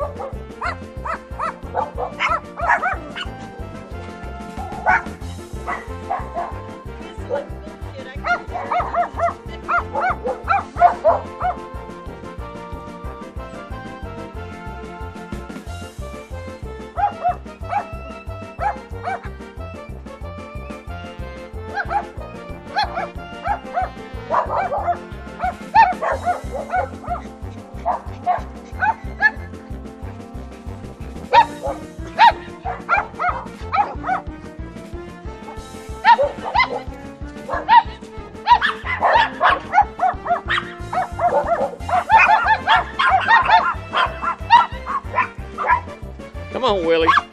Ha! Come on, Willie.